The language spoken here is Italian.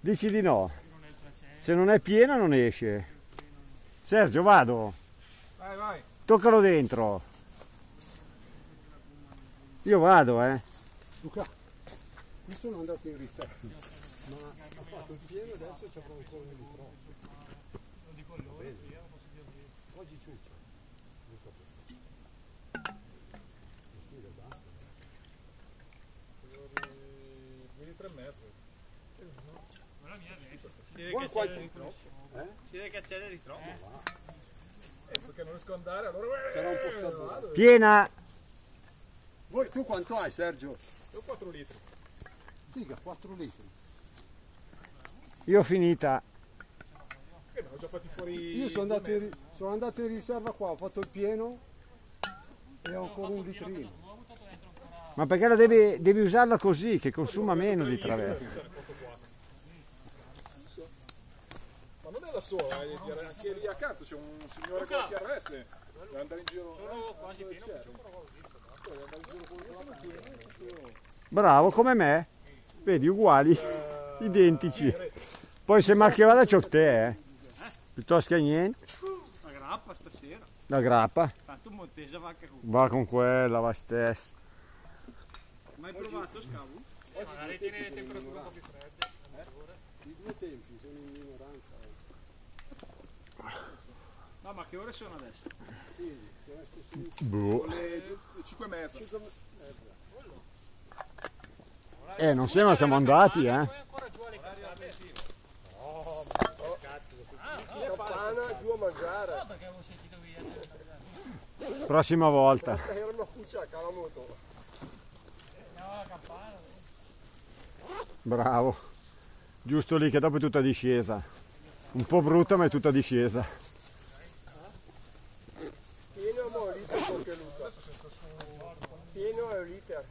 Dici di no. Se non è piena non esce. Sergio, vado. Vai, vai. Toccalo dentro. Io vado, eh. Luca, io sono andato in riserva, ma ha fatto il pieno adesso c'è ancora un litro. Non dico loro, io non posso dire io. Oggi ciuccia. Non so perché. Eh sì, basta. Due litri e mezzo. Si che qualche- acceleri troppo. Eh? Si vede che acceleri troppo. Eh, perché non riesco ad andare, allora... Sarà un po' eh, scaldato. Piena. Voi, tu quanto hai Sergio? Io ho 4 litri. Figa, 4 litri. Io ho finita. Eh, ma ho già fatti fuori... Io sono andato, in, sono andato in riserva qua, ho fatto il pieno e ho ancora un litrino. Ma perché la devi, devi usarla così, che consuma meno di traverso. litri, sarà porto quattro. Ma non è da sola, eh, anche lì a cazzo c'è un signore con la TRS. Deve andare in giro... Sono quasi pieno, il Bravo, come me. Vedi, uguali. Identici. Poi se mal che vada c'ho te, eh. Piuttosto che niente. La grappa stasera. La grappa. Tanto Montesa va anche con. Va con quella, va stessa. Mai provato scavo? Eh, magari tiene le temperature un po' più fredde. I due tempi sono in minoranza. No, ma che ore sono adesso? Boh. Sono le 5 e mezza. Eh, non sembra siamo andati, eh. Poi ancora giù alle cascate. campana giù a mangiare. No, perché avevo sentito via. Prossima volta. Era una moto. No, la campana. Bravo. Giusto lì che dopo è tutta discesa. Un po' brutta ma è tutta discesa. Pieno a Luca. Pieno è un litro.